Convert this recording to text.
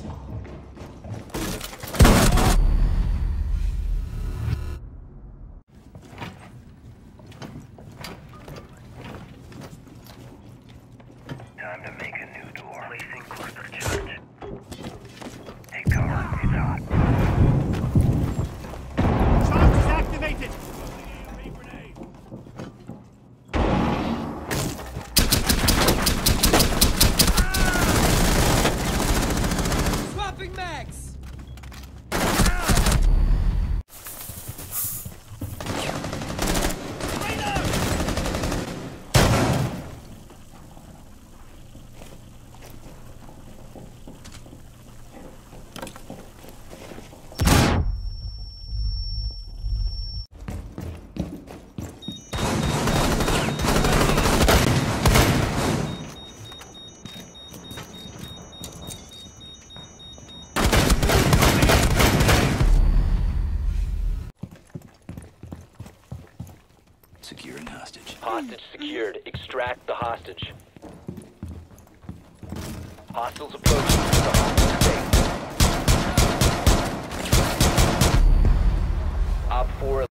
Time to make a new door. Placing Securing hostage. Hostage secured. Extract the hostage. Hostiles approaching. Op 4